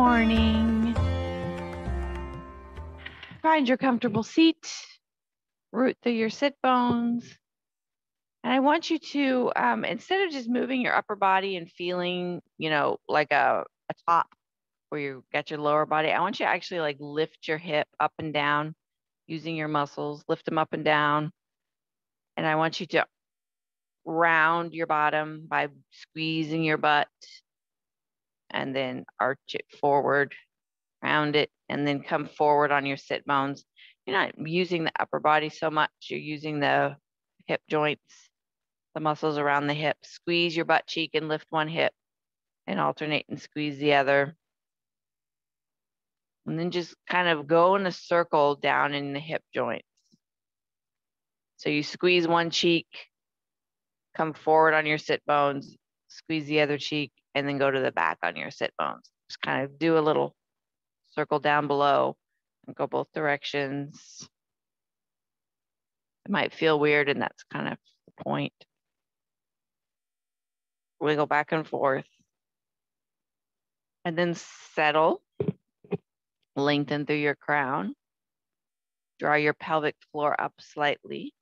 morning. Find your comfortable seat, root through your sit bones. And I want you to, um, instead of just moving your upper body and feeling, you know, like a, a top where you got your lower body, I want you to actually like lift your hip up and down using your muscles, lift them up and down. And I want you to round your bottom by squeezing your butt and then arch it forward, round it, and then come forward on your sit bones. You're not using the upper body so much, you're using the hip joints, the muscles around the hip. Squeeze your butt cheek and lift one hip and alternate and squeeze the other. And then just kind of go in a circle down in the hip joints. So you squeeze one cheek, come forward on your sit bones, squeeze the other cheek, and then go to the back on your sit bones. Just kind of do a little circle down below and go both directions. It might feel weird, and that's kind of the point. Wiggle back and forth. And then settle, lengthen through your crown. Draw your pelvic floor up slightly.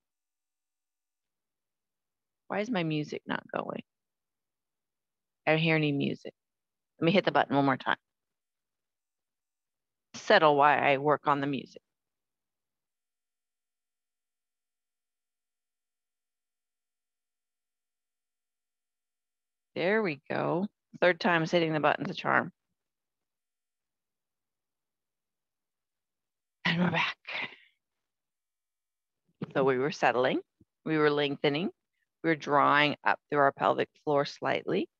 Why is my music not going? I don't hear any music. Let me hit the button one more time. Settle while I work on the music. There we go. Third time is hitting the button's a charm. And we're back. So we were settling, we were lengthening, we were drawing up through our pelvic floor slightly.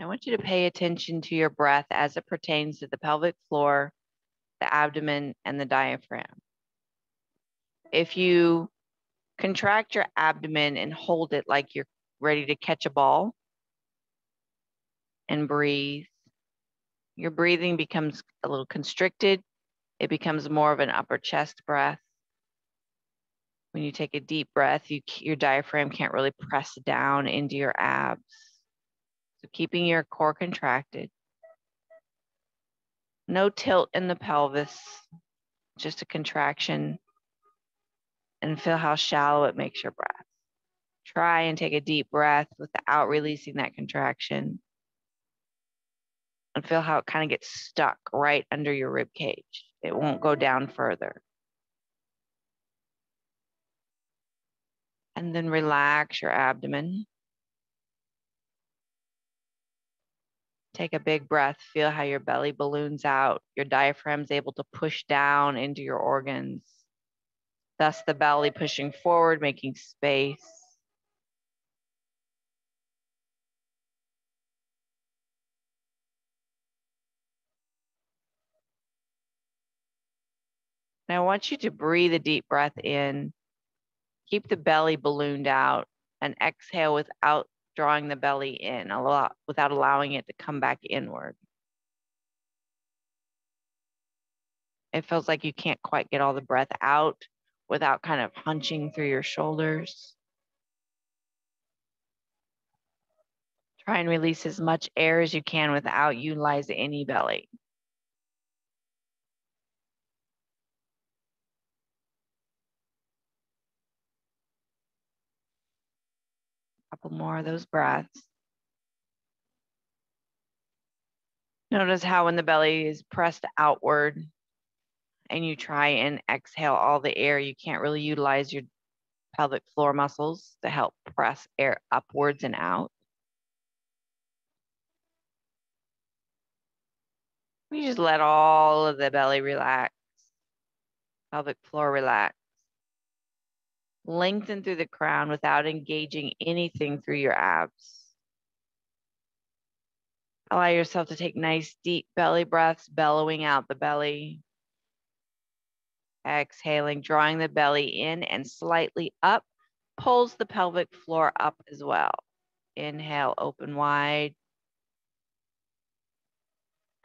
I want you to pay attention to your breath as it pertains to the pelvic floor, the abdomen, and the diaphragm. If you contract your abdomen and hold it like you're ready to catch a ball and breathe, your breathing becomes a little constricted. It becomes more of an upper chest breath. When you take a deep breath, you, your diaphragm can't really press down into your abs. So keeping your core contracted. No tilt in the pelvis, just a contraction. And feel how shallow it makes your breath. Try and take a deep breath without releasing that contraction. And feel how it kind of gets stuck right under your rib cage. It won't go down further. And then relax your abdomen. Take a big breath. Feel how your belly balloons out. Your diaphragm's able to push down into your organs. Thus, the belly pushing forward, making space. Now, I want you to breathe a deep breath in. Keep the belly ballooned out and exhale without drawing the belly in a lot without allowing it to come back inward. It feels like you can't quite get all the breath out without kind of hunching through your shoulders. Try and release as much air as you can without utilizing any belly. Couple more of those breaths. Notice how when the belly is pressed outward and you try and exhale all the air, you can't really utilize your pelvic floor muscles to help press air upwards and out. We just let all of the belly relax, pelvic floor relax. Lengthen through the crown without engaging anything through your abs. Allow yourself to take nice deep belly breaths, bellowing out the belly. Exhaling, drawing the belly in and slightly up, pulls the pelvic floor up as well. Inhale, open wide.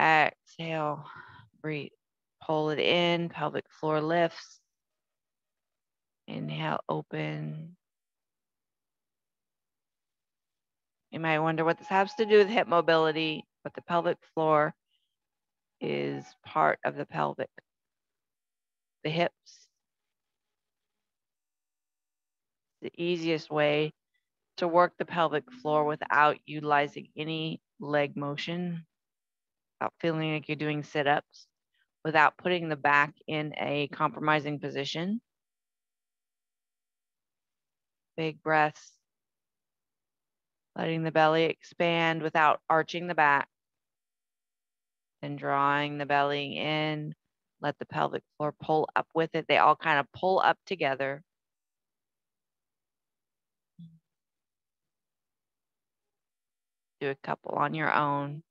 Exhale, breathe, Pull it in, pelvic floor lifts. Inhale, open. You might wonder what this has to do with hip mobility, but the pelvic floor is part of the pelvic. The hips, the easiest way to work the pelvic floor without utilizing any leg motion, without feeling like you're doing sit ups, without putting the back in a compromising position. Big breaths letting the belly expand without arching the back. Then drawing the belly in, let the pelvic floor pull up with it. They all kind of pull up together. Do a couple on your own.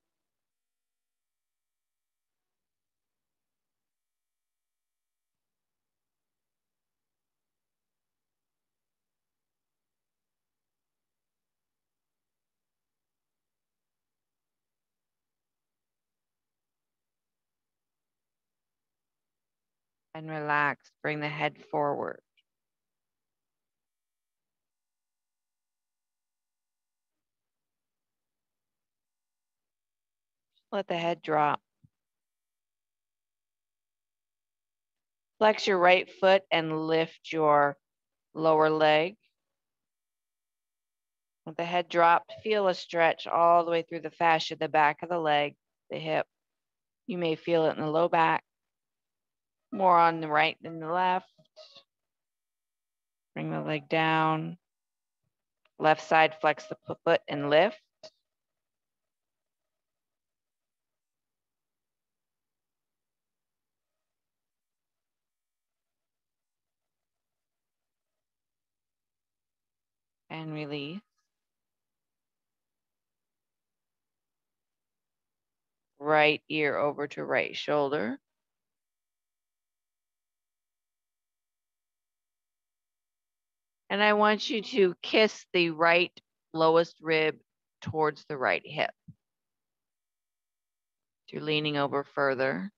And relax. Bring the head forward. Let the head drop. Flex your right foot and lift your lower leg. Let the head drop, feel a stretch all the way through the fascia, the back of the leg, the hip. You may feel it in the low back, more on the right than the left. Bring the leg down. Left side, flex the foot and lift. And release. Right ear over to right shoulder. And I want you to kiss the right lowest rib towards the right hip. You're leaning over further.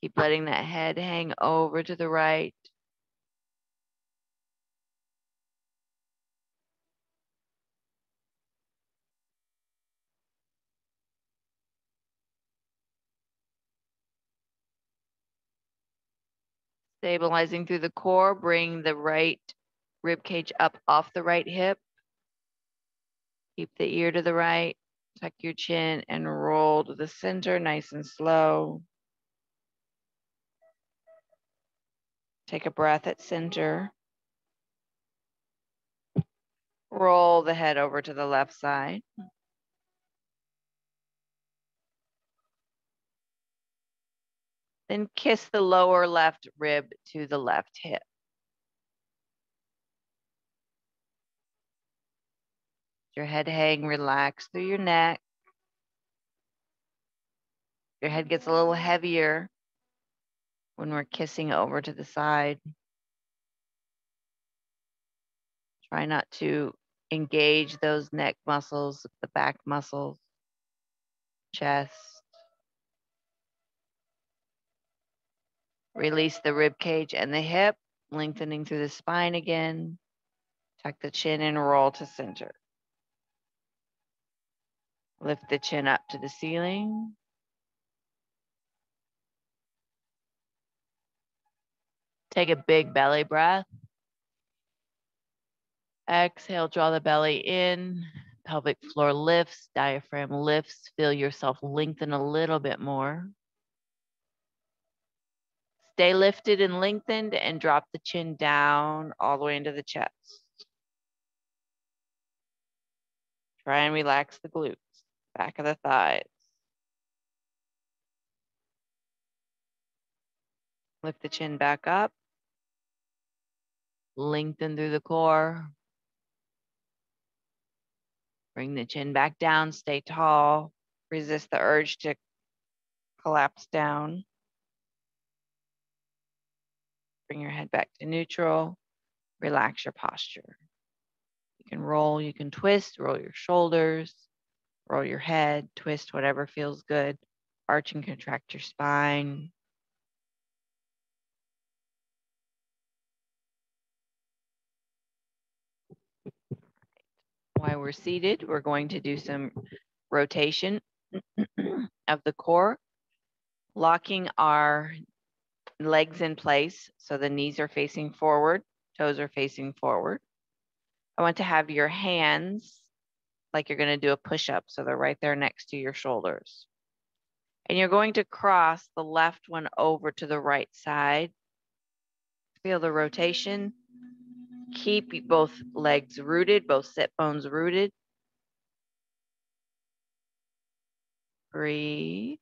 Keep letting that head hang over to the right. Stabilizing through the core, bring the right rib cage up off the right hip. Keep the ear to the right, tuck your chin and roll to the center, nice and slow. Take a breath at center. Roll the head over to the left side. Then kiss the lower left rib to the left hip. Your head hang, relax through your neck. Your head gets a little heavier when we're kissing over to the side. Try not to engage those neck muscles, the back muscles, chest. Release the rib cage and the hip, lengthening through the spine again. Tuck the chin and roll to center. Lift the chin up to the ceiling. Take a big belly breath. Exhale, draw the belly in. Pelvic floor lifts, diaphragm lifts. Feel yourself lengthen a little bit more. Stay lifted and lengthened and drop the chin down all the way into the chest. Try and relax the glutes, back of the thighs. Lift the chin back up. Lengthen through the core. Bring the chin back down, stay tall. Resist the urge to collapse down. Bring your head back to neutral. Relax your posture. You can roll, you can twist, roll your shoulders, roll your head, twist whatever feels good. Arch and contract your spine. While we're seated, we're going to do some rotation of the core, locking our legs in place so the knees are facing forward, toes are facing forward. I want to have your hands like you're going to do a push up. So they're right there next to your shoulders. And you're going to cross the left one over to the right side. Feel the rotation. Keep both legs rooted, both sit bones rooted. Breathe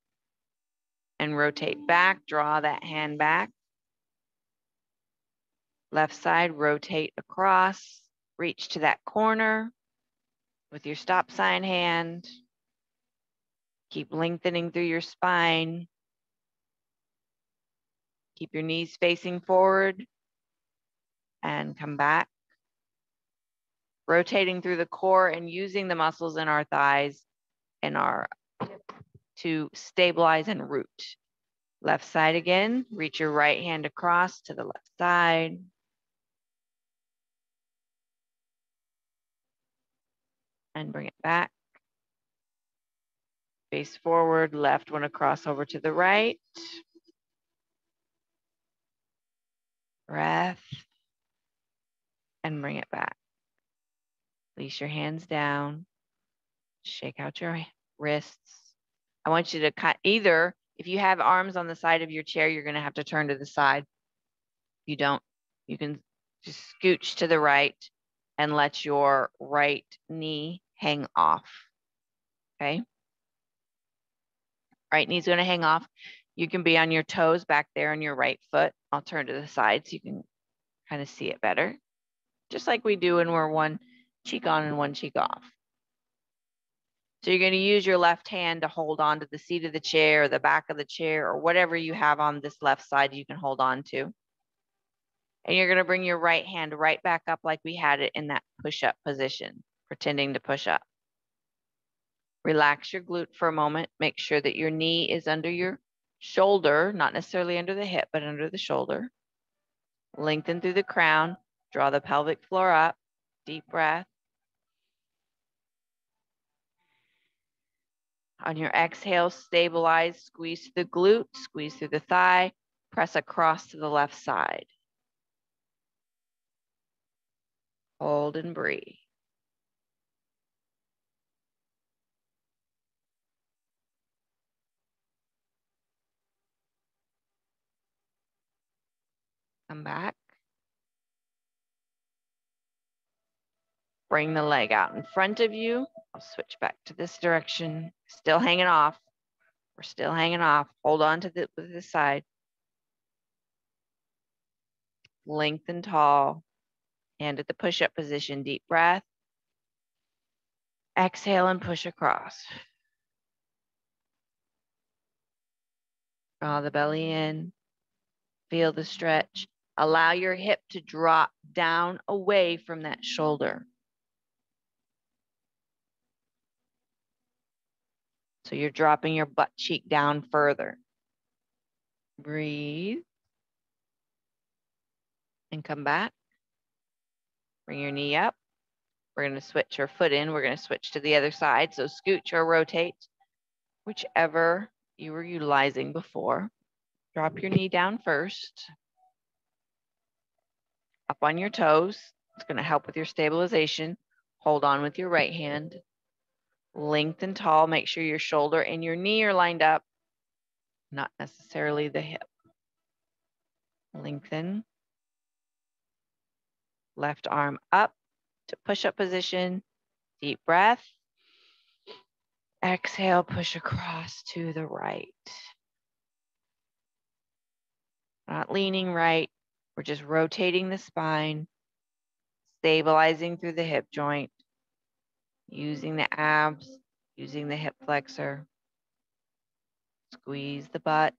and rotate back, draw that hand back. Left side, rotate across, reach to that corner with your stop sign hand. Keep lengthening through your spine. Keep your knees facing forward and come back. Rotating through the core and using the muscles in our thighs and our to stabilize and root. Left side again, reach your right hand across to the left side. And bring it back. Face forward, left one across over to the right. Breath. And bring it back. Release your hands down. Shake out your wrists. I want you to cut either, if you have arms on the side of your chair, you're going to have to turn to the side. If you don't, you can just scooch to the right and let your right knee hang off. Okay. Right knee's going to hang off. You can be on your toes back there on your right foot. I'll turn to the side so you can kind of see it better. Just like we do when we're one cheek on and one cheek off. So you're going to use your left hand to hold on to the seat of the chair or the back of the chair or whatever you have on this left side you can hold on to. And you're going to bring your right hand right back up like we had it in that push-up position, pretending to push up. Relax your glute for a moment. Make sure that your knee is under your shoulder, not necessarily under the hip, but under the shoulder. Lengthen through the crown. Draw the pelvic floor up. Deep breath. On your exhale, stabilize, squeeze through the glute, squeeze through the thigh, press across to the left side. Hold and breathe. Come back. Bring the leg out in front of you. I'll switch back to this direction. Still hanging off. We're still hanging off. Hold on to the, the side. Lengthen tall. And at the push-up position. Deep breath. Exhale and push across. Draw the belly in. Feel the stretch. Allow your hip to drop down away from that shoulder. So you're dropping your butt cheek down further. Breathe. And come back. Bring your knee up. We're going to switch your foot in. We're going to switch to the other side. So scooch or rotate, whichever you were utilizing before. Drop your knee down first. Up on your toes. It's going to help with your stabilization. Hold on with your right hand. Lengthen tall. Make sure your shoulder and your knee are lined up, not necessarily the hip. Lengthen. Left arm up to push-up position. Deep breath. Exhale, push across to the right. Not leaning right. We're just rotating the spine, stabilizing through the hip joint using the abs, using the hip flexor. Squeeze the butt.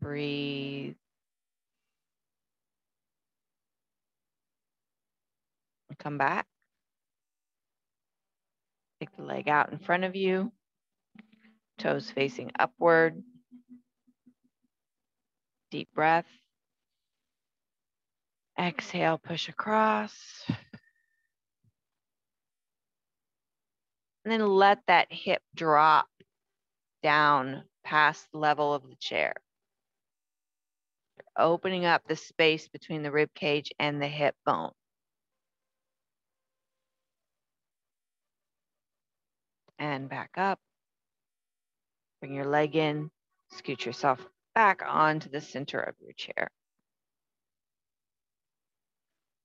Breathe. Come back. Take the leg out in front of you. toes facing upward. Deep breath. Exhale, push across. And then let that hip drop down past the level of the chair. Opening up the space between the rib cage and the hip bone. And back up. Bring your leg in, scoot yourself back onto the center of your chair.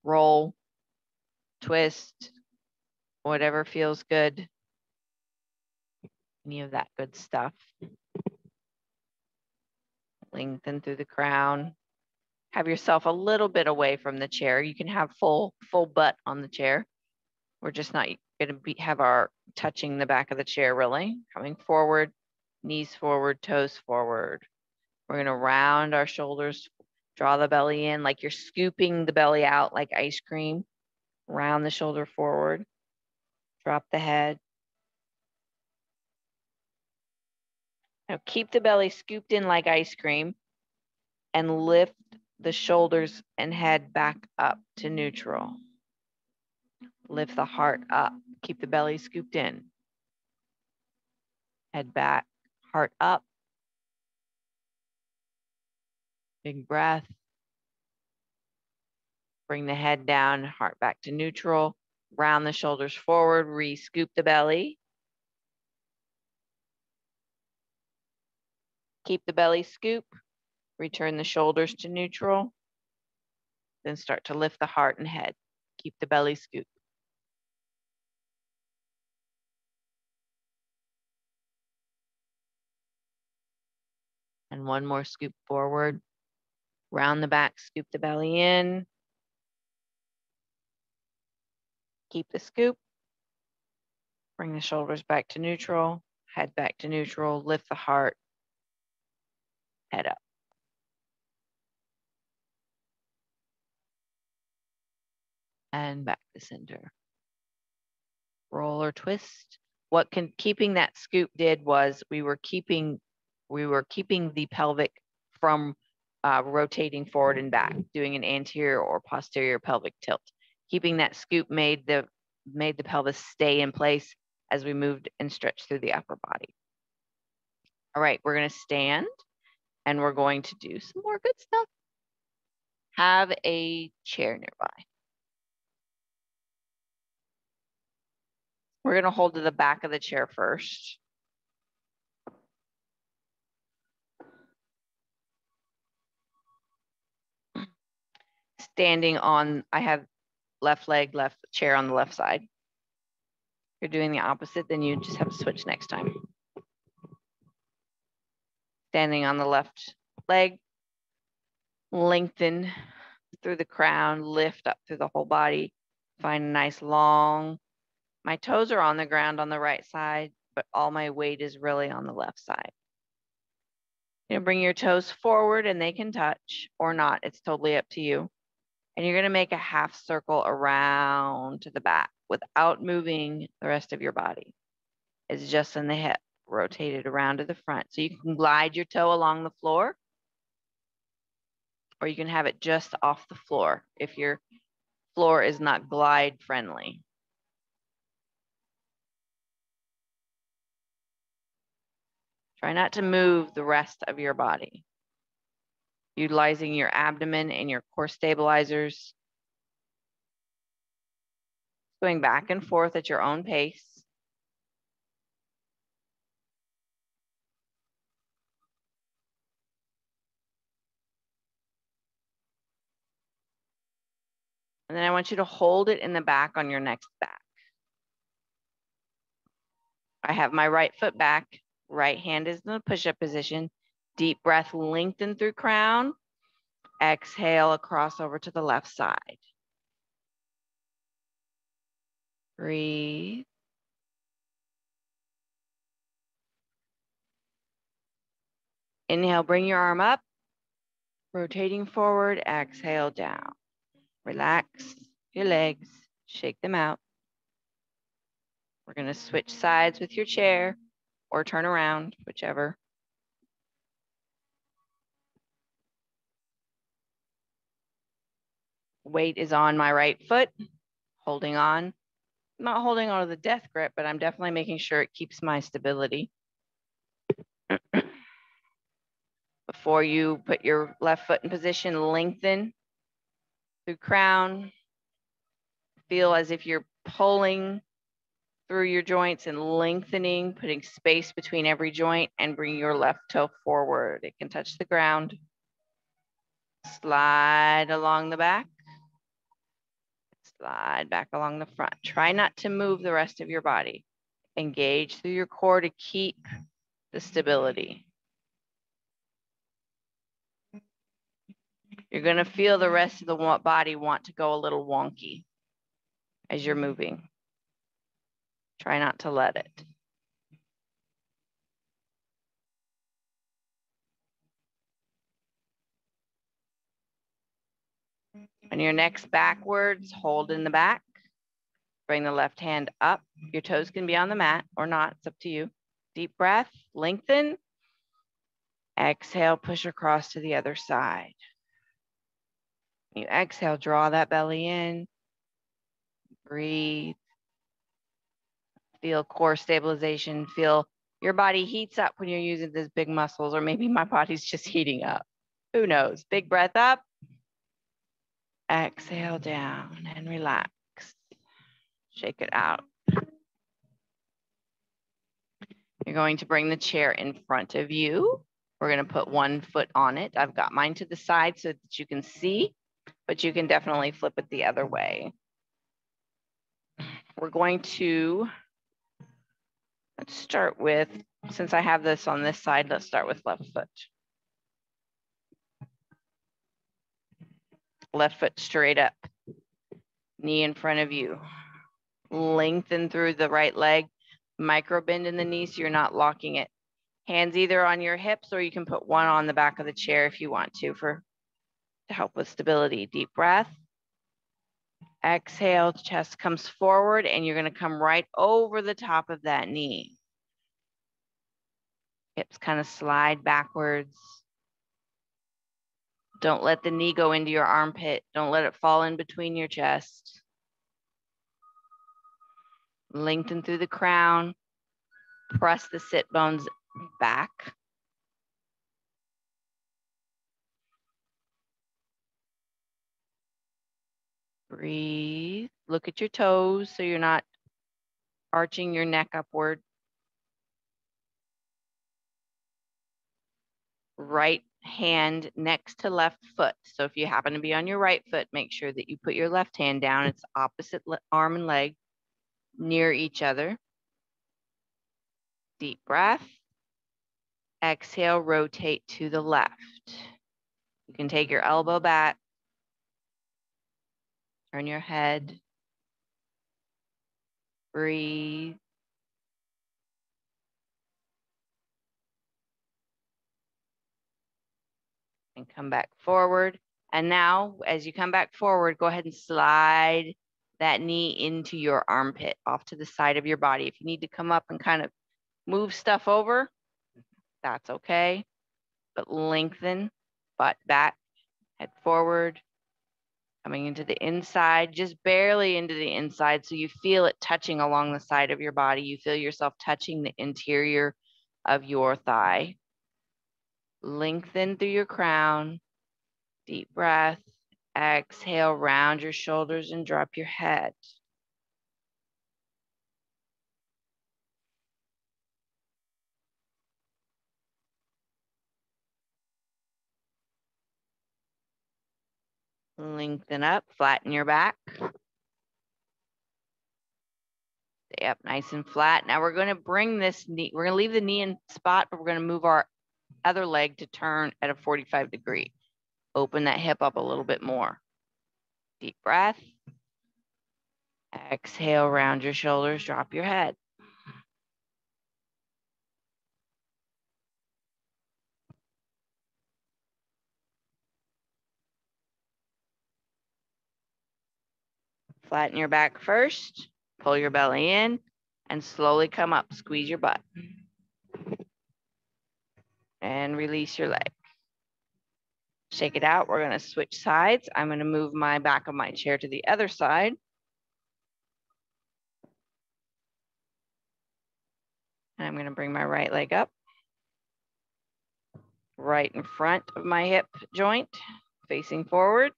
Roll, twist, whatever feels good. Any of that good stuff. Lengthen through the crown. Have yourself a little bit away from the chair. You can have full full butt on the chair. We're just not going to be have our touching the back of the chair really. Coming forward, knees forward, toes forward. We're gonna round our shoulders, draw the belly in like you're scooping the belly out like ice cream. Round the shoulder forward, drop the head. Now keep the belly scooped in like ice cream and lift the shoulders and head back up to neutral. Lift the heart up, keep the belly scooped in. Head back, heart up. Big breath. Bring the head down, heart back to neutral. Round the shoulders forward, re-scoop the belly. Keep the belly scoop. Return the shoulders to neutral. Then start to lift the heart and head. Keep the belly scoop. And one more scoop forward. Round the back, scoop the belly in. Keep the scoop. Bring the shoulders back to neutral, head back to neutral, lift the heart, head up. And back to center. Roll or twist. What can keeping that scoop did was we were keeping we were keeping the pelvic from uh, rotating forward and back, doing an anterior or posterior pelvic tilt. Keeping that scoop made the made the pelvis stay in place as we moved and stretched through the upper body. All right, we're gonna stand and we're going to do some more good stuff. Have a chair nearby. We're gonna hold to the back of the chair first. standing on, I have left leg, left chair on the left side. If you're doing the opposite, then you just have to switch next time. Standing on the left leg, lengthen through the crown, lift up through the whole body. Find a nice long, my toes are on the ground on the right side, but all my weight is really on the left side. You know, bring your toes forward and they can touch or not. It's totally up to you. And you're going to make a half circle around to the back without moving the rest of your body. It's just in the hip, rotated around to the front. So you can glide your toe along the floor, or you can have it just off the floor if your floor is not glide friendly. Try not to move the rest of your body utilizing your abdomen and your core stabilizers. Going back and forth at your own pace. And then I want you to hold it in the back on your next back. I have my right foot back, right hand is in the push-up position. Deep breath, lengthen through crown. Exhale across over to the left side. Breathe. Inhale, bring your arm up, rotating forward, exhale down. Relax your legs, shake them out. We're gonna switch sides with your chair. or turn around, whichever. Weight is on my right foot, holding on. I'm not holding on to the death grip, but I'm definitely making sure it keeps my stability. Before you put your left foot in position, lengthen through crown. Feel as if you're pulling through your joints and lengthening, putting space between every joint and bring your left toe forward. It can touch the ground. Slide along the back. Slide back along the front. Try not to move the rest of your body. Engage through your core to keep the stability. You're going to feel the rest of the body want to go a little wonky as you're moving. Try not to let it. On your next backwards, hold in the back. Bring the left hand up. Your toes can be on the mat or not. It's up to you. Deep breath, lengthen. Exhale, push across to the other side. You exhale, draw that belly in. Breathe. Feel core stabilization. Feel your body heats up when you're using these big muscles, or maybe my body's just heating up. Who knows? Big breath up. Exhale down and relax. Shake it out. You're going to bring the chair in front of you. We're going to put one foot on it. I've got mine to the side so that you can see, but you can definitely flip it the other way. We're going to, let's start with, since I have this on this side, let's start with left foot. left foot straight up, knee in front of you. Lengthen through the right leg, micro bend in the knee so you're not locking it. Hands either on your hips or you can put one on the back of the chair if you want to for to help with stability. Deep breath. Exhale, chest comes forward and you're going to come right over the top of that knee. Hips kind of slide backwards. Don't let the knee go into your armpit. Don't let it fall in between your chest. Lengthen through the crown. Press the sit bones back. Breathe. Look at your toes so you're not arching your neck upward. Right hand next to left foot. So if you happen to be on your right foot, make sure that you put your left hand down. It's opposite arm and leg near each other. Deep breath. Exhale, rotate to the left. You can take your elbow back. Turn your head. Breathe. and come back forward. And now as you come back forward, go ahead and slide that knee into your armpit off to the side of your body. If you need to come up and kind of move stuff over, that's okay. But lengthen, butt back, head forward, coming into the inside, just barely into the inside. So you feel it touching along the side of your body. You feel yourself touching the interior of your thigh. Lengthen through your crown. Deep breath. Exhale, round your shoulders and drop your head. Lengthen up, flatten your back. Stay up nice and flat. Now we're going to bring this knee, we're going to leave the knee in spot, but we're going to move our other leg to turn at a 45 degree. Open that hip up a little bit more. Deep breath. Exhale, round your shoulders, drop your head. Flatten your back first, pull your belly in, and slowly come up. Squeeze your butt. and release your leg. Shake it out. We're going to switch sides. I'm going to move my back of my chair to the other side. And I'm going to bring my right leg up, right in front of my hip joint, facing forward.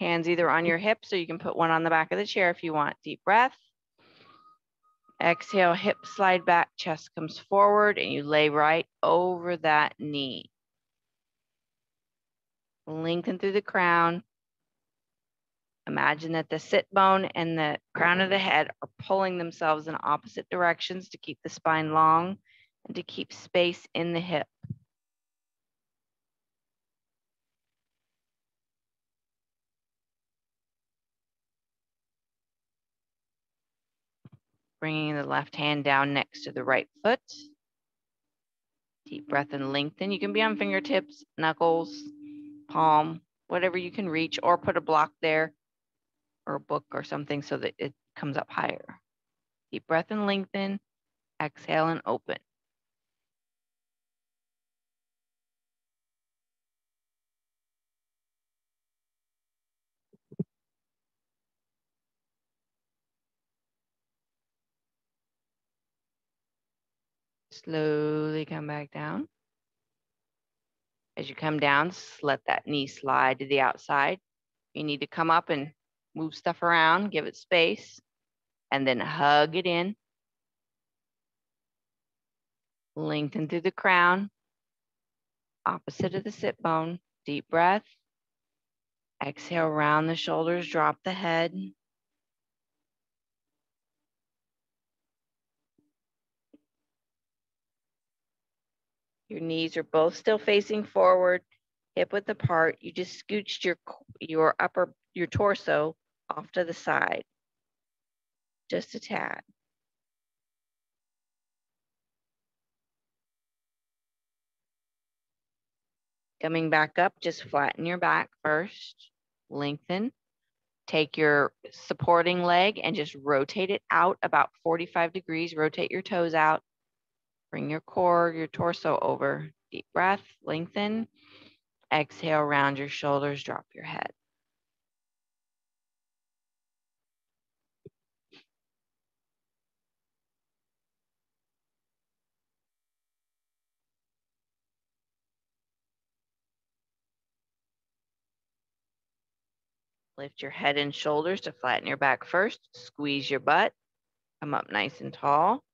Hands either on your hips or you can put one on the back of the chair if you want. Deep breath. Exhale, hip slide back, chest comes forward, and you lay right over that knee. Lengthen through the crown. Imagine that the sit bone and the crown of the head are pulling themselves in opposite directions to keep the spine long and to keep space in the hip. Bringing the left hand down next to the right foot. Deep breath and lengthen. You can be on fingertips, knuckles, palm, whatever you can reach, or put a block there or a book or something so that it comes up higher. Deep breath and lengthen. Exhale and open. Slowly come back down. As you come down, let that knee slide to the outside. You need to come up and move stuff around, give it space, and then hug it in. Lengthen through the crown, opposite of the sit bone. Deep breath. Exhale, round the shoulders, drop the head. Your knees are both still facing forward, hip width apart. You just scooched your, your upper, your torso off to the side, just a tad. Coming back up, just flatten your back first, lengthen. Take your supporting leg and just rotate it out about 45 degrees. Rotate your toes out. Bring your core, your torso over. Deep breath, lengthen. Exhale, round your shoulders, drop your head. Lift your head and shoulders to flatten your back first. Squeeze your butt. Come up nice and tall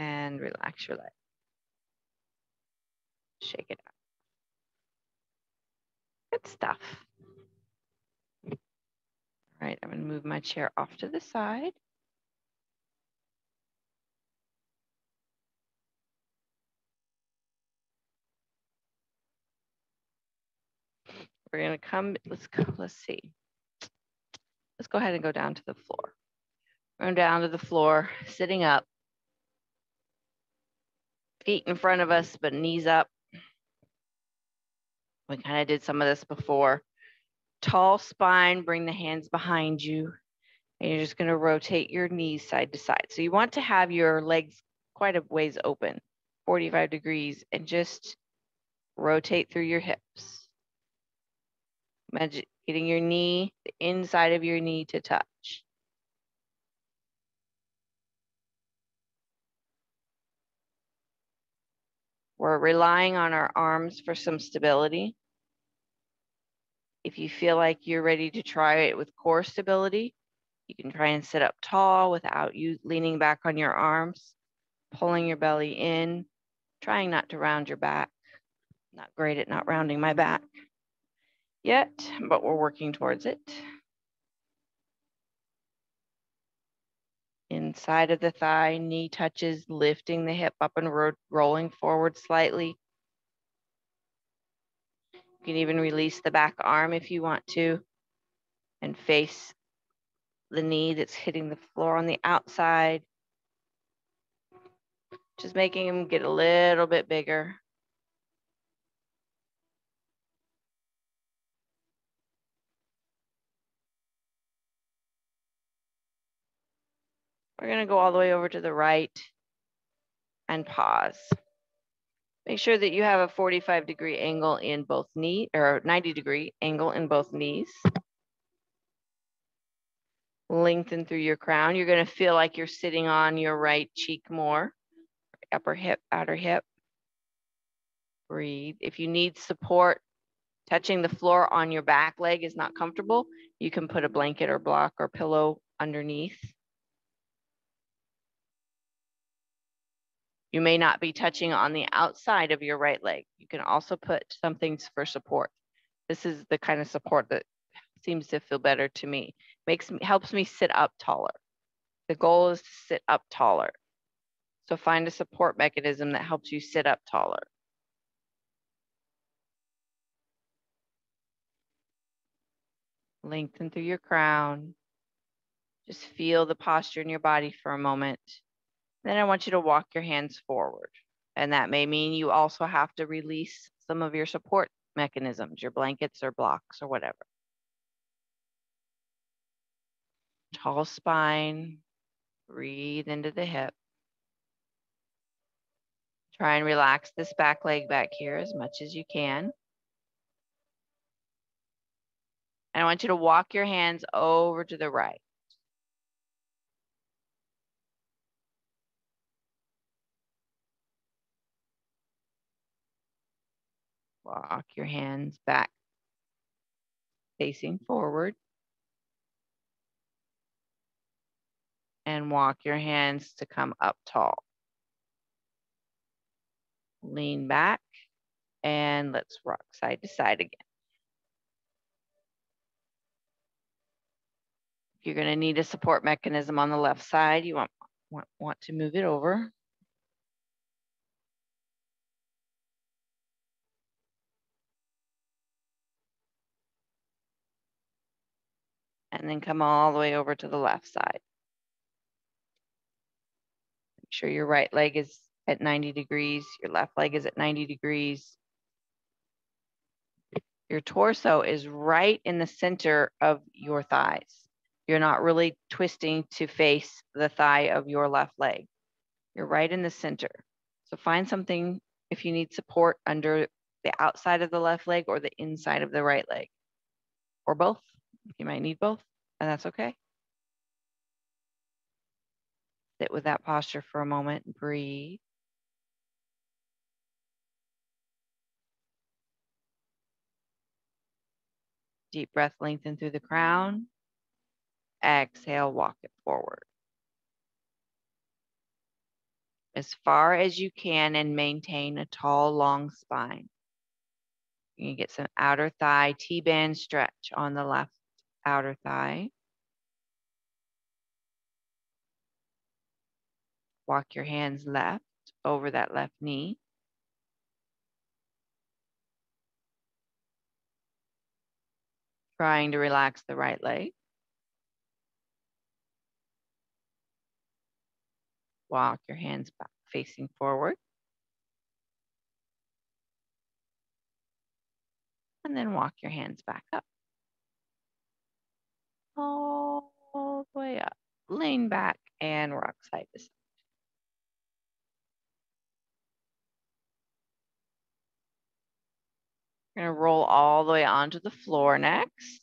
and relax your leg. Shake it out. Good stuff. All right, I'm going to move my chair off to the side. We're going to come, let's go, let's see. Let's go ahead and go down to the floor. We're down to the floor, sitting up feet in front of us, but knees up. We kind of did some of this before. Tall spine, bring the hands behind you. And you're just going to rotate your knees side to side. So you want to have your legs quite a ways open, 45 degrees, and just rotate through your hips. Imagine getting your knee, the inside of your knee to touch. We're relying on our arms for some stability. If you feel like you're ready to try it with core stability, you can try and sit up tall without you leaning back on your arms, pulling your belly in, trying not to round your back. Not great at not rounding my back yet, but we're working towards it. Inside of the thigh, knee touches, lifting the hip up and ro rolling forward slightly. You can even release the back arm if you want to and face the knee that's hitting the floor on the outside. Just making them get a little bit bigger. We're going to go all the way over to the right. and pause. Make sure that you have a 45 degree angle in both knee or 90 degree angle in both knees. Lengthen through your crown. You're going to feel like you're sitting on your right cheek more, upper hip, outer hip. Breathe. If you need support, touching the floor on your back leg is not comfortable, you can put a blanket or block or pillow underneath. You may not be touching on the outside of your right leg. You can also put something for support. This is the kind of support that seems to feel better to me. Makes me helps me sit up taller. The goal is to sit up taller. So find a support mechanism that helps you sit up taller. Lengthen through your crown. Just feel the posture in your body for a moment. Then I want you to walk your hands forward. And that may mean you also have to release some of your support mechanisms, your blankets or blocks or whatever. Tall spine, breathe into the hip. Try and relax this back leg back here as much as you can. And I want you to walk your hands over to the right. Walk your hands back, facing forward. And walk your hands to come up tall. Lean back and let's rock side to side again. You're going to need a support mechanism on the left side. You want, want, want to move it over. And then come all the way over to the left side. Make sure your right leg is at 90 degrees, your left leg is at 90 degrees. Your torso is right in the center of your thighs. You're not really twisting to face the thigh of your left leg. You're right in the center. So find something if you need support under the outside of the left leg or the inside of the right leg, or both. You might need both, and that's okay. Sit with that posture for a moment, breathe. Deep breath, lengthen through the crown. Exhale, walk it forward. As far as you can and maintain a tall, long spine. You can get some outer thigh IT-band stretch on the left outer thigh. Walk your hands left over that left knee. Trying to relax the right leg. Walk your hands back facing forward. And then walk your hands back up. All the way up. Lean back and rock side to side. You're to roll all the way onto the floor next.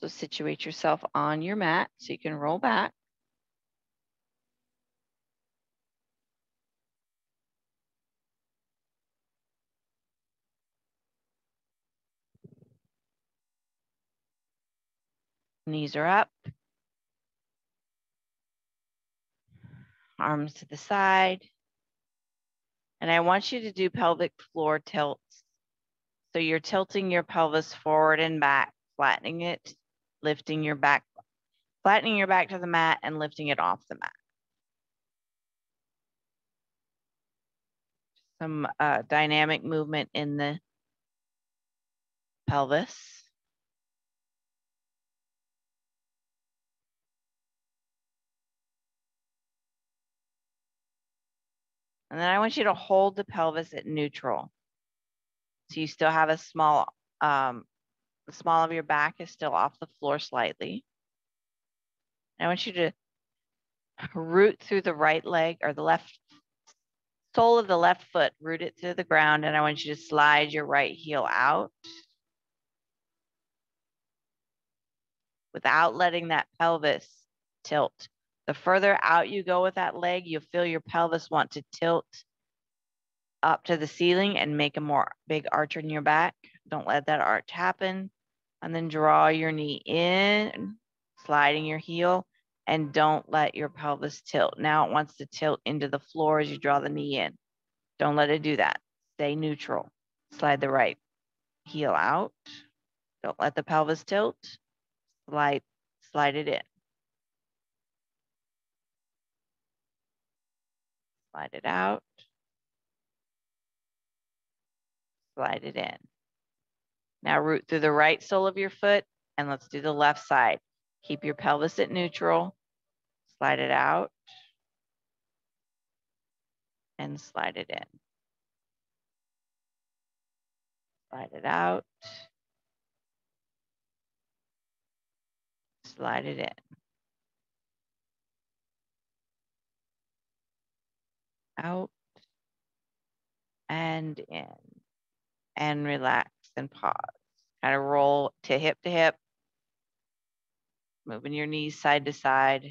So situate yourself on your mat so you can roll back. Knees are up. Arms to the side. And I want you to do pelvic floor tilts. So you're tilting your pelvis forward and back, flattening it, lifting your back, flattening your back to the mat and lifting it off the mat. Some uh, dynamic movement in the pelvis. And then I want you to hold the pelvis at neutral. So you still have a small, um, the small of your back is still off the floor slightly. I want you to root through the right leg or the left sole of the left foot, root it to the ground, and I want you to slide your right heel out without letting that pelvis tilt. The further out you go with that leg, you'll feel your pelvis want to tilt up to the ceiling and make a more big arch in your back. Don't let that arch happen. And then draw your knee in, sliding your heel, and don't let your pelvis tilt. Now it wants to tilt into the floor as you draw the knee in. Don't let it do that. Stay neutral. Slide the right heel out. Don't let the pelvis tilt. Slide, slide it in. Slide it out. Slide it in. Now root through the right sole of your foot and let's do the left side. Keep your pelvis at neutral. Slide it out and slide it in. Slide it out. Slide it in. Out and in and relax and pause. Kind of roll to hip to hip, moving your knees side to side,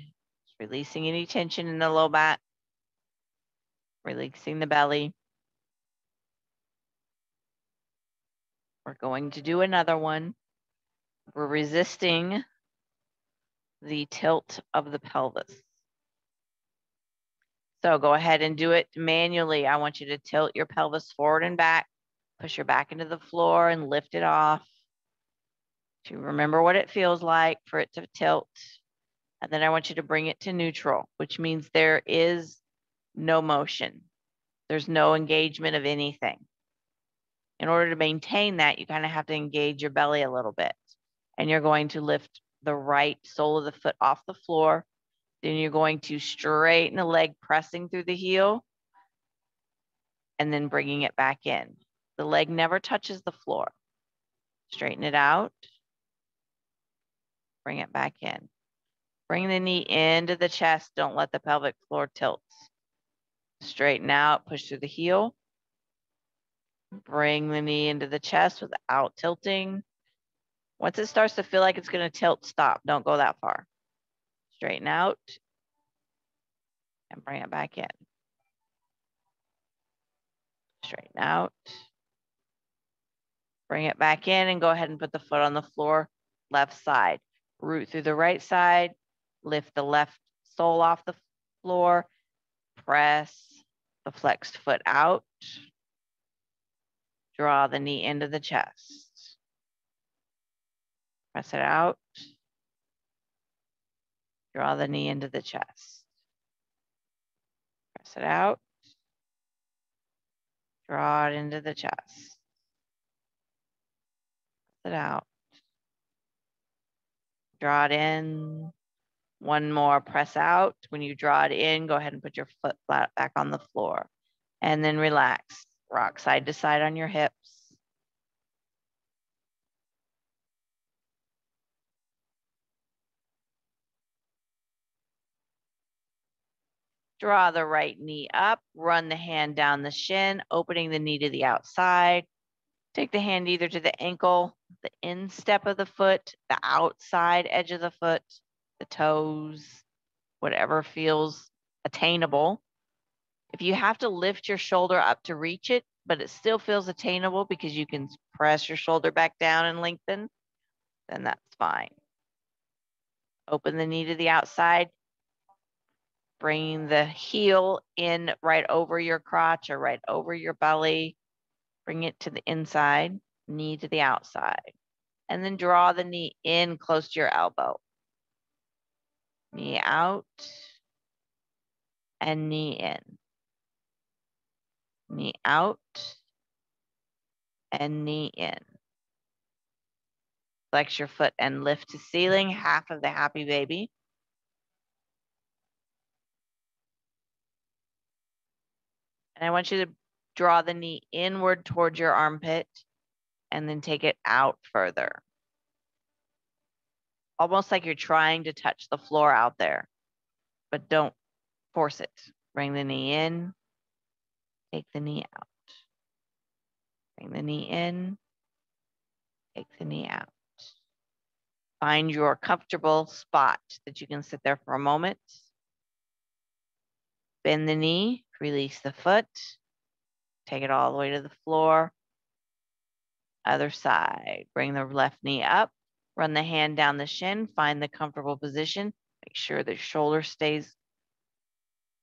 releasing any tension in the low back, releasing the belly. We're going to do another one. We're resisting the tilt of the pelvis. So go ahead and do it manually. I want you to tilt your pelvis forward and back, push your back into the floor and lift it off to remember what it feels like for it to tilt. And then I want you to bring it to neutral, which means there is no motion. There's no engagement of anything. In order to maintain that, you kind of have to engage your belly a little bit. And you're going to lift the right sole of the foot off the floor. Then you're going to straighten the leg, pressing through the heel, and then bringing it back in. The leg never touches the floor. Straighten it out. Bring it back in. Bring the knee into the chest. Don't let the pelvic floor tilt. Straighten out, push through the heel. Bring the knee into the chest without tilting. Once it starts to feel like it's going to tilt, stop. Don't go that far. Straighten out and bring it back in. Straighten out. Bring it back in and go ahead and put the foot on the floor, left side. Root through the right side, lift the left sole off the floor, press the flexed foot out, draw the knee into the chest. Press it out. Draw the knee into the chest. Press it out. Draw it into the chest. Press it out. Draw it in. One more, press out. When you draw it in, go ahead and put your foot flat back on the floor. And then relax. Rock side to side on your hips. Draw the right knee up, run the hand down the shin, opening the knee to the outside. Take the hand either to the ankle, the instep of the foot, the outside edge of the foot, the toes, whatever feels attainable. If you have to lift your shoulder up to reach it, but it still feels attainable because you can press your shoulder back down and lengthen, then that's fine. Open the knee to the outside, bringing the heel in right over your crotch or right over your belly. Bring it to the inside, knee to the outside. And then draw the knee in close to your elbow. Knee out and knee in. Knee out and knee in. Flex your foot and lift to ceiling, half of the happy baby. And I want you to draw the knee inward towards your armpit and then take it out further. Almost like you're trying to touch the floor out there, but don't force it. Bring the knee in Take the knee out. Bring the knee in. Take the knee out. Find your comfortable spot that you can sit there for a moment. Bend the knee, release the foot. Take it all the way to the floor. Other side. Bring the left knee up. Run the hand down the shin. Find the comfortable position. Make sure the shoulder stays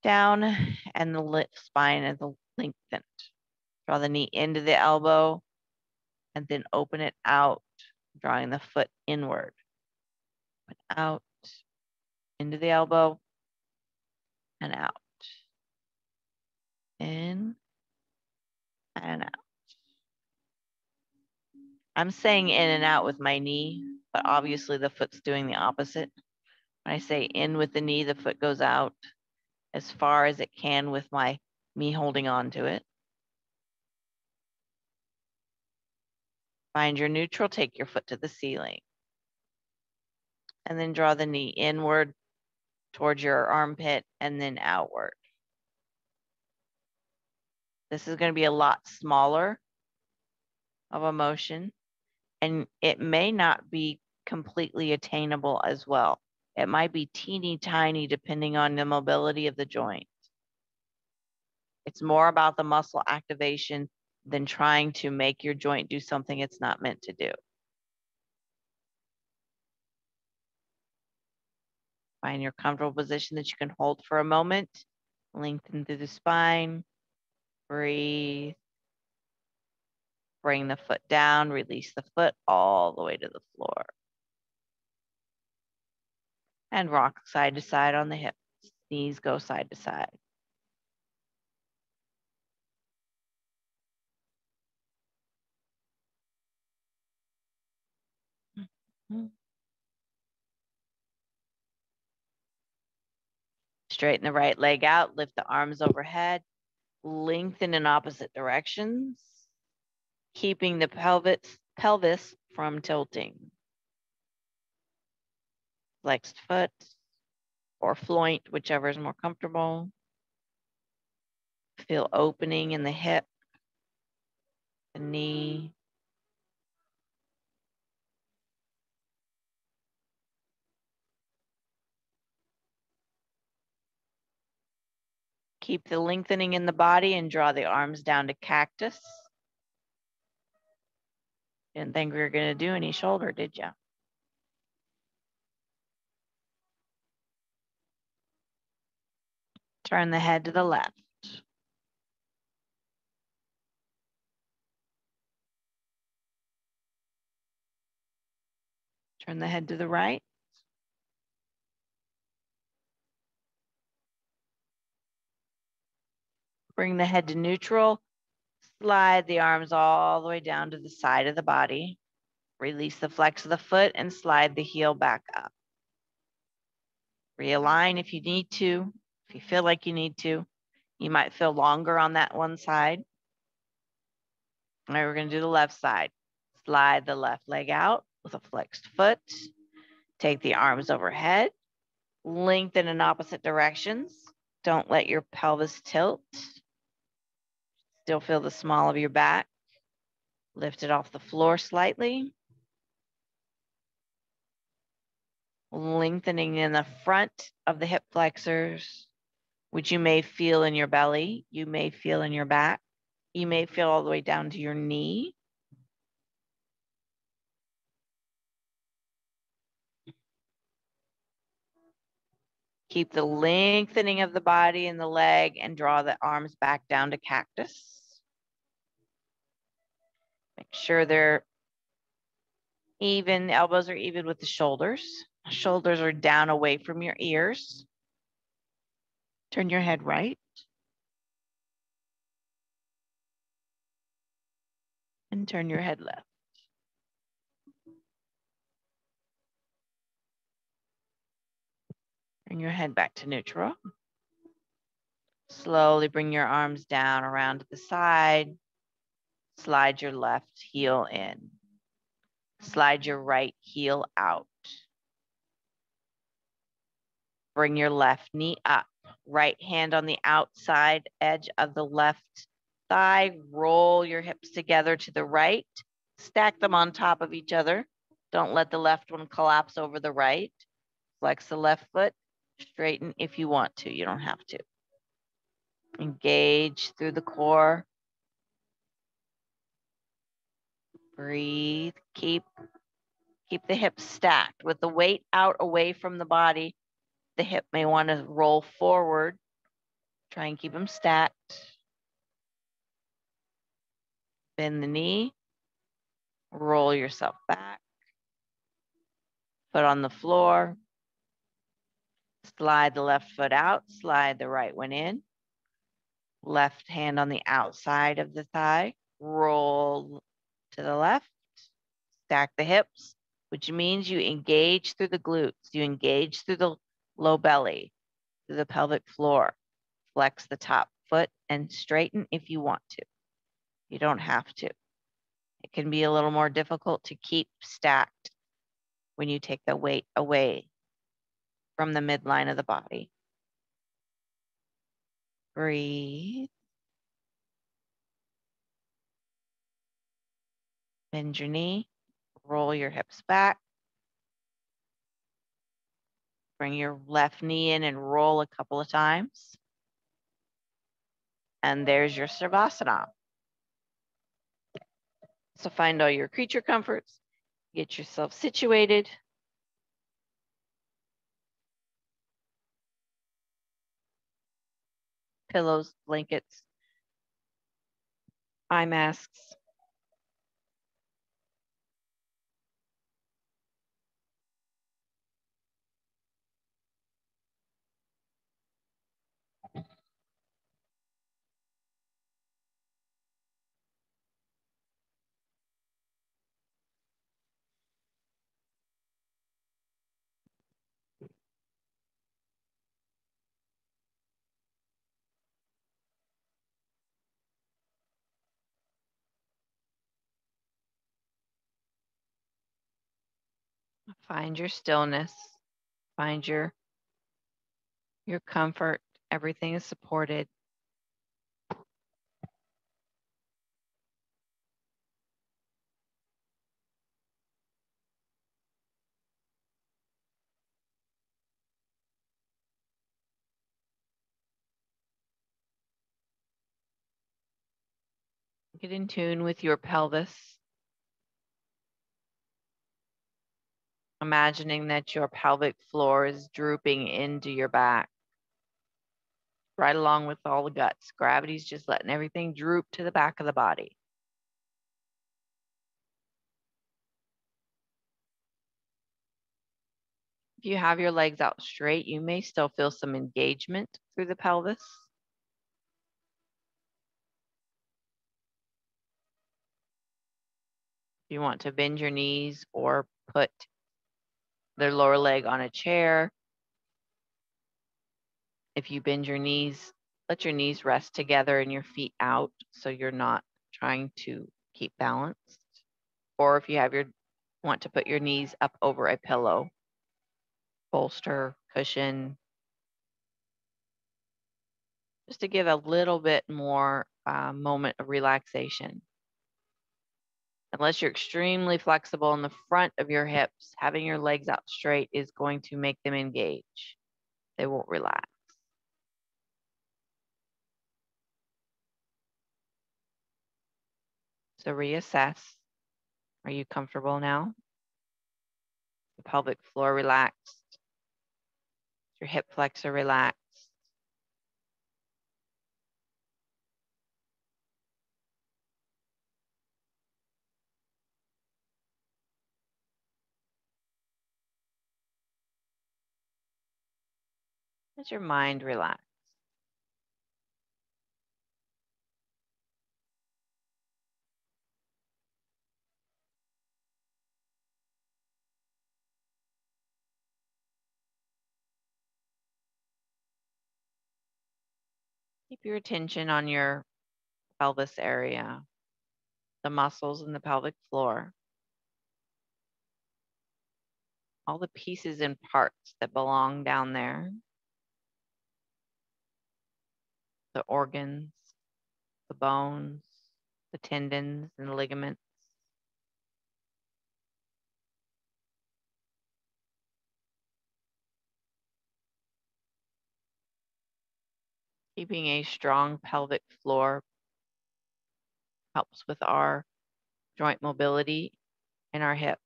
down and the spine is lengthened. Draw the knee into the elbow and then open it out, drawing the foot inward. Out into the elbow and out. In and out. I'm saying in and out with my knee, but obviously the foot's doing the opposite. When I say in with the knee, the foot goes out as far as it can with my me holding on to it. Find your neutral, take your foot to the ceiling. And then draw the knee inward towards your armpit and then outward. This is going to be a lot smaller of a motion and it may not be completely attainable as well. It might be teeny tiny depending on the mobility of the joint. It's more about the muscle activation than trying to make your joint do something it's not meant to do. Find your comfortable position that you can hold for a moment. Lengthen through the spine. Breathe. Bring the foot down, release the foot all the way to the floor. And rock side to side on the hips. Knees go side to side. Mm-hmm. Straighten the right leg out, lift the arms overhead, lengthen in opposite directions, keeping the pelvis, pelvis from tilting. Flexed foot or floint, whichever is more comfortable. Feel opening in the hip, the knee, Keep the lengthening in the body and draw the arms down to cactus. Didn't think we were going to do any shoulder, did you? Turn the head to the left. Turn the head to the right. Bring the head to neutral. Slide the arms all the way down to the side of the body. Release the flex of the foot and slide the heel back up. Realign if you need to, if you feel like you need to. You might feel longer on that one side. All right, we're going to do the left side. Slide the left leg out with a flexed foot. Take the arms overhead. Lengthen in opposite directions. Don't let your pelvis tilt. Still feel the small of your back. Lift it off the floor slightly. Lengthening in the front of the hip flexors, which you may feel in your belly, you may feel in your back, you may feel all the way down to your knee. Keep the lengthening of the body and the leg and draw the arms back down to cactus. Make sure they're even, the elbows are even with the shoulders. Shoulders are down away from your ears. Turn your head right. And turn your head left. Bring your head back to neutral. Slowly bring your arms down around to the side. Slide your left heel in. Slide your right heel out. Bring your left knee up. Right hand on the outside edge of the left thigh, roll your hips together to the right, stack them on top of each other. Don't let the left one collapse over the right. Flex the left foot, straighten if you want to, you don't have to. Engage through the core. Breathe, keep, keep the hips stacked with the weight out away from the body. The hip may want to roll forward. Try and keep them stacked. Bend the knee, roll yourself back. Foot on the floor. Slide the left foot out, slide the right one in. Left hand on the outside of the thigh, roll to the left, stack the hips, which means you engage through the glutes, you engage through the low belly, through the pelvic floor. Flex the top foot and straighten if you want to. You don't have to. It can be a little more difficult to keep stacked when you take the weight away from the midline of the body. Breathe. Bend your knee, roll your hips back. Bring your left knee in and roll a couple of times. And there's your Savasana. So find all your creature comforts, get yourself situated. Pillows, blankets, eye masks. Find your stillness. Find your your comfort. Everything is supported. Get in tune with your pelvis. Imagining that your pelvic floor is drooping into your back, right along with all the guts. Gravity's just letting everything droop to the back of the body. If you have your legs out straight, you may still feel some engagement through the pelvis. If you want to bend your knees or put their lower leg on a chair. If you bend your knees, let your knees rest together and your feet out so you're not trying to keep balanced. Or if you have your want to put your knees up over a pillow, bolster, cushion, just to give a little bit more uh, moment of relaxation. Unless you're extremely flexible in the front of your hips, having your legs out straight is going to make them engage. They won't relax. So reassess. Are you comfortable now? The pelvic floor relaxed. Your hip flexor relaxed. Let your mind relax. Keep your attention on your pelvis area, the muscles in the pelvic floor, all the pieces and parts that belong down there. The organs, the bones, the tendons, and ligaments. Keeping a strong pelvic floor helps with our joint mobility in our hips.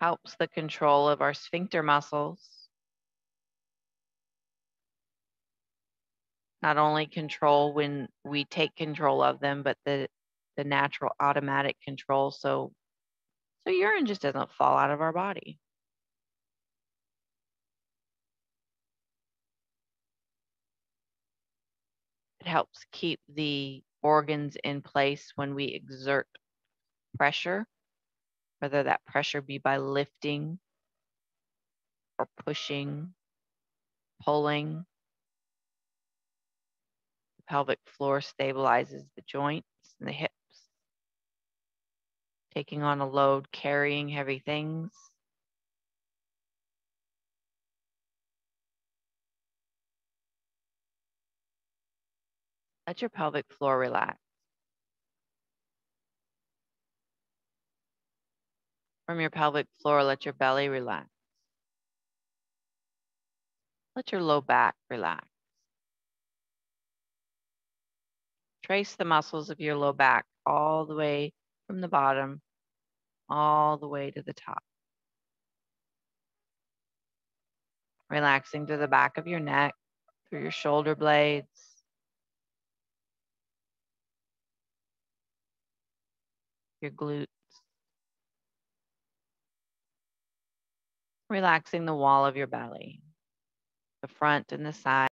Helps the control of our sphincter muscles. Not only control when we take control of them, but the, the natural automatic control so so urine just doesn't fall out of our body. It helps keep the organs in place when we exert pressure, whether that pressure be by lifting or pushing, pulling. The pelvic floor stabilizes the joints and the hips, taking on a load, carrying heavy things. Let your pelvic floor relax. From your pelvic floor, let your belly relax. Let your low back relax. Trace the muscles of your low back all the way from the bottom, all the way to the top. Relaxing to the back of your neck, through your shoulder blades, your glutes. Relaxing the wall of your belly, the front and the side.